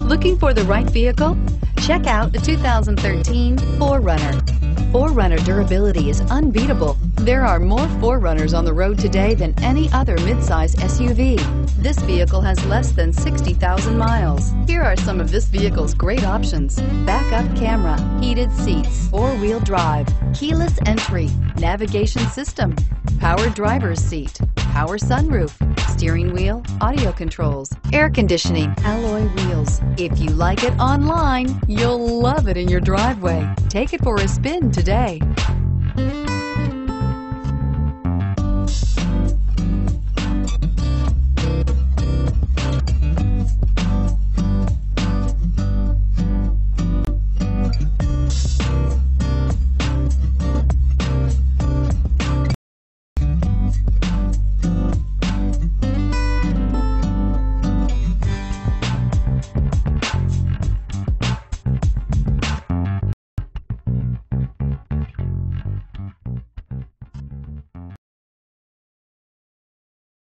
Looking for the right vehicle? Check out the 2013 4Runner. 4Runner durability is unbeatable. There are more 4Runners on the road today than any other midsize SUV. This vehicle has less than 60,000 miles. Here are some of this vehicle's great options. Backup camera, heated seats, four-wheel drive, keyless entry, navigation system, power driver's seat, power sunroof, steering wheel, audio controls, air conditioning, alloy wheels. If you like it online, you'll love it in your driveway. Take it for a spin today.